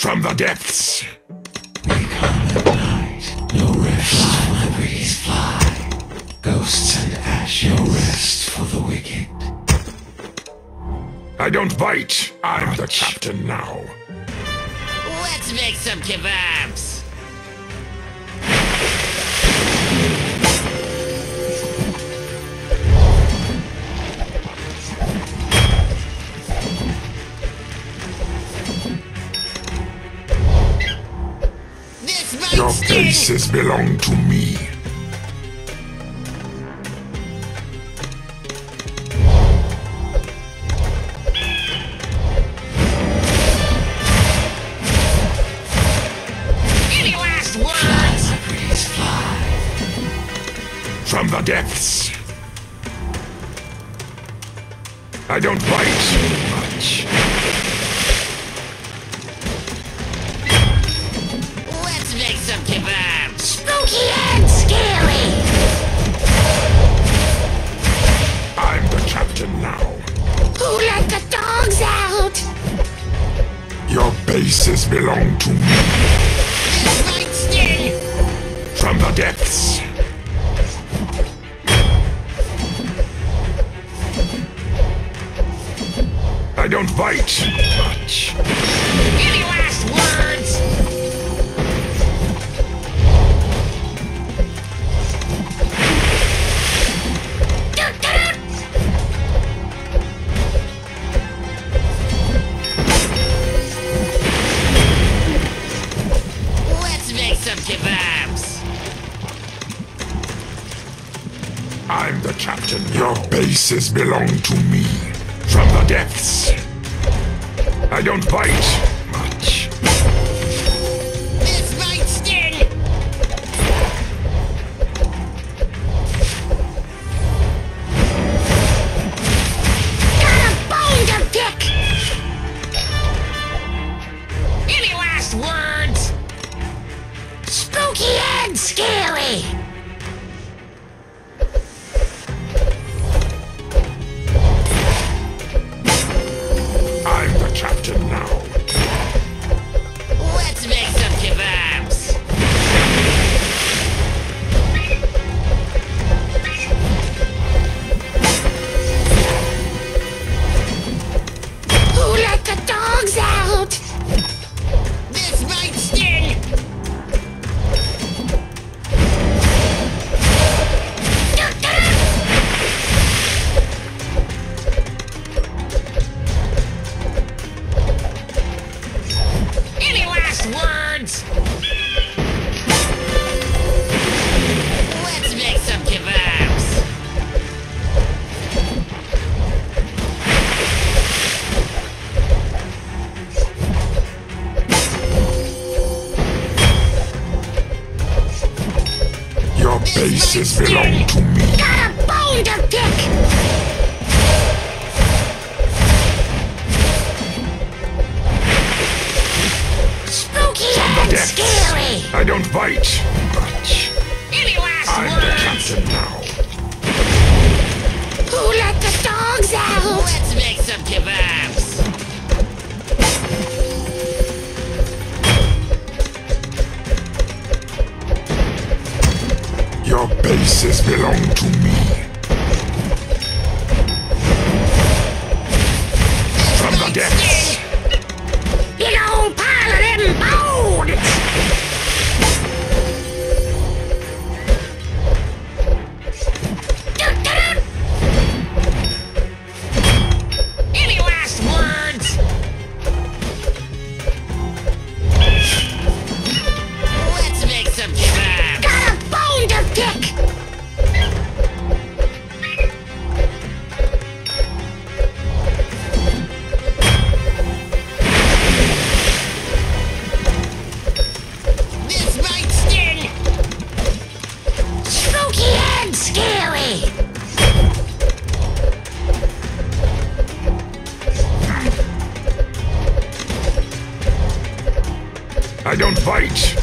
From the depths. Wake on the night, no rest. Fly, my pretties, fly. Ghosts and ash, no rest for the wicked. I don't bite. I'm the captain now. Let's make some kebabs. Your belong to me. Any last words? Pretties, fly. From the depths. I don't bite too much. Let's make some kebabs. Spooky and scary. I'm the captain now. Who let the dogs out? Your bases belong to me. This might sting. From the depths. I don't bite much. Any bases belong to me. From the depths. I don't bite much. Captain and scary. I don't bite But Any last I'm the words? captain now. Who let the dogs out? Let's make some kebabs. Your bases belong to me. From the depths. Big old pile of them bones. Fight!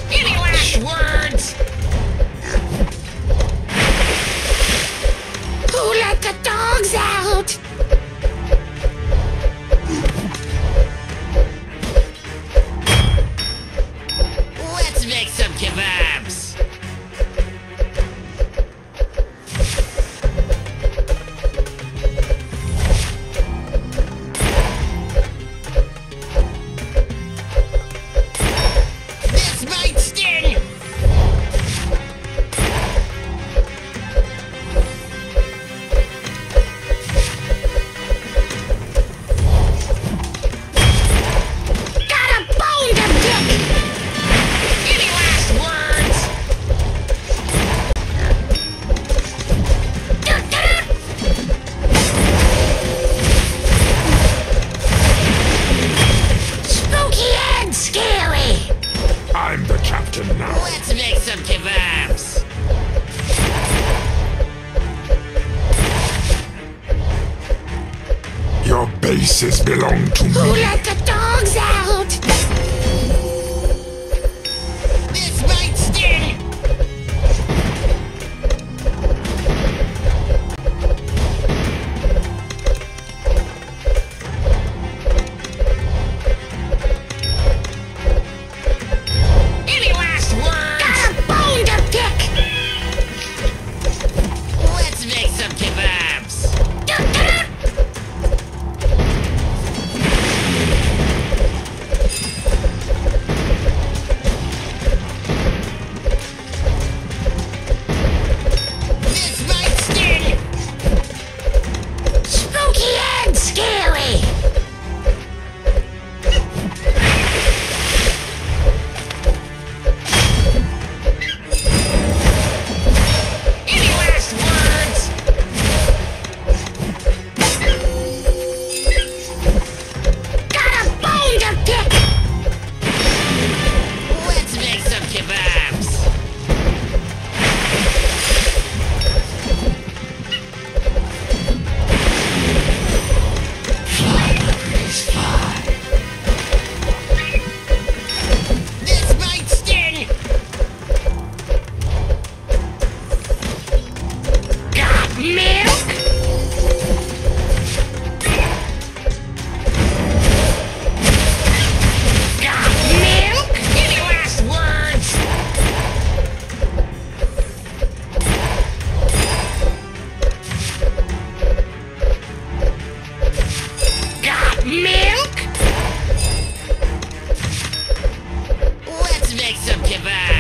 Subgiver!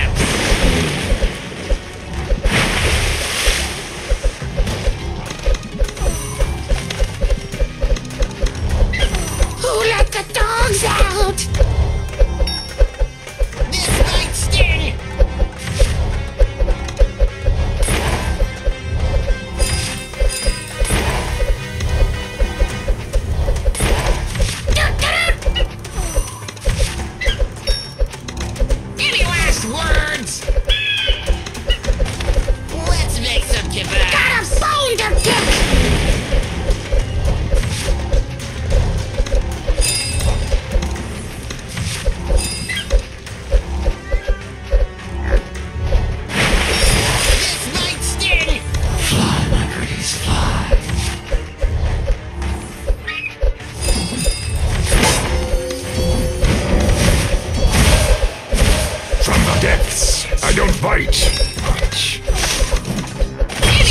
Peace. Fight!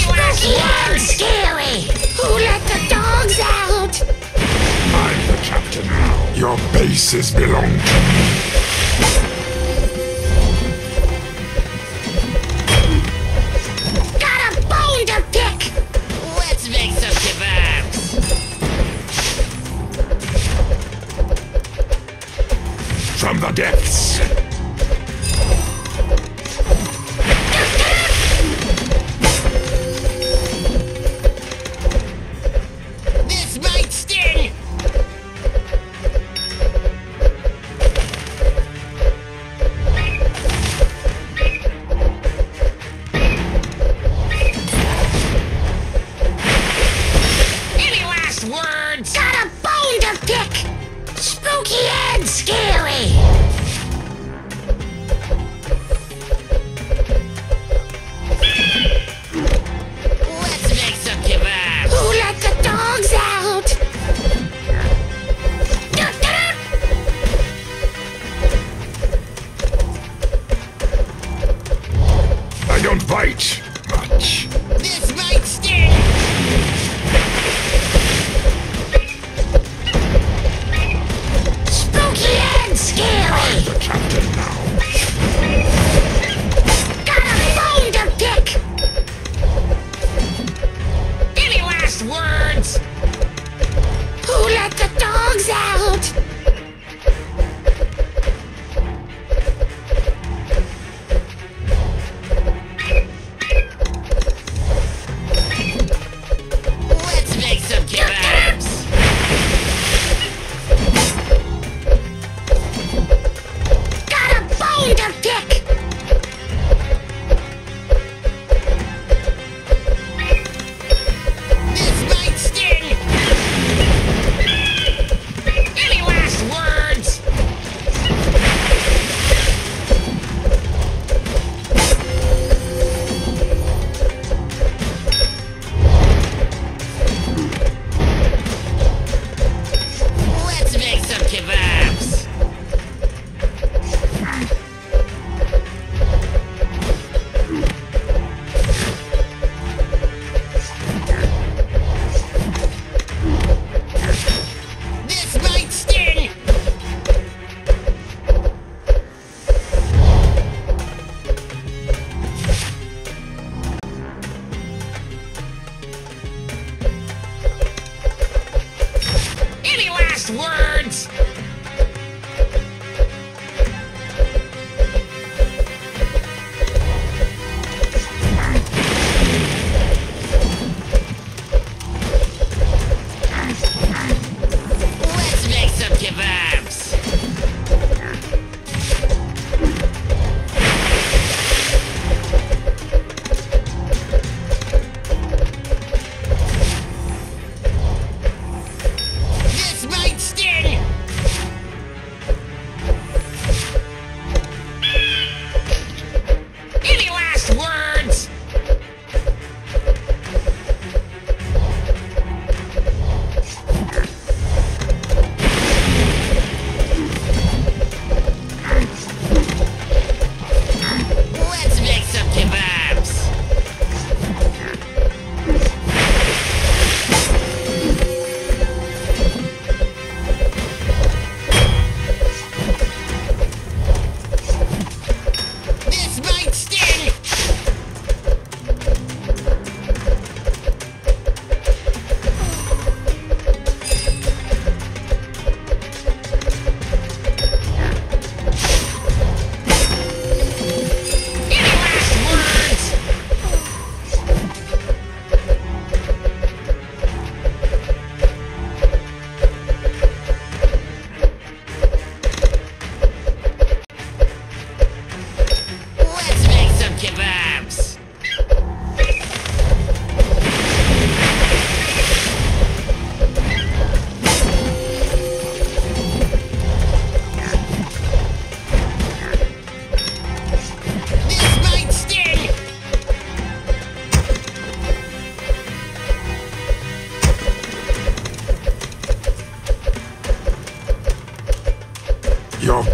Smashy scary! Who let the dogs out? I'm the captain now. Your bases belong to me. Yes.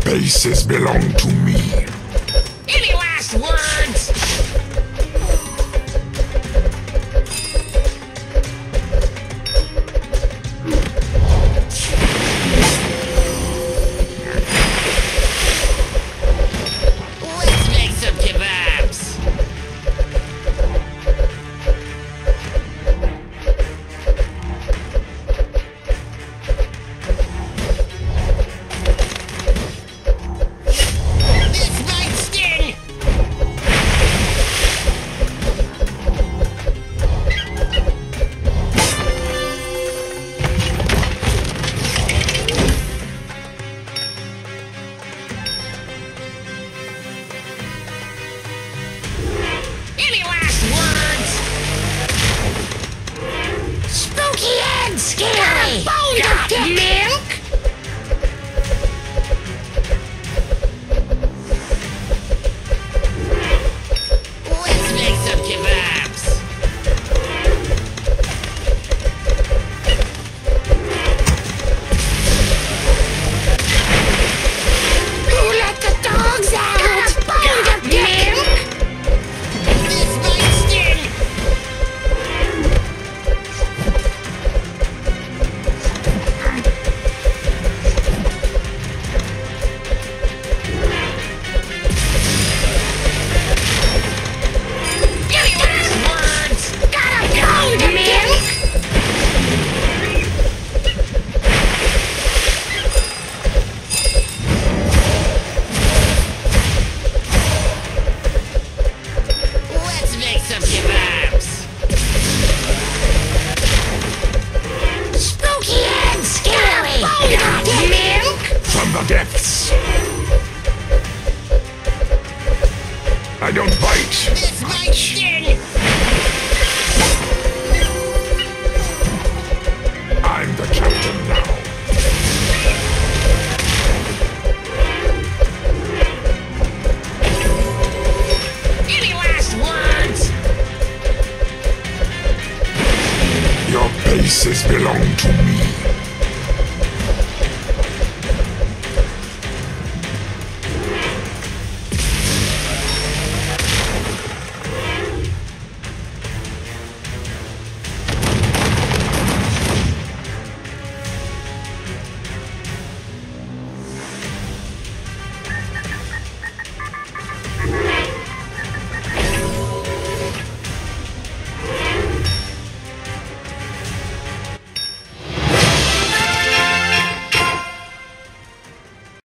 Bases belong to me. Depths.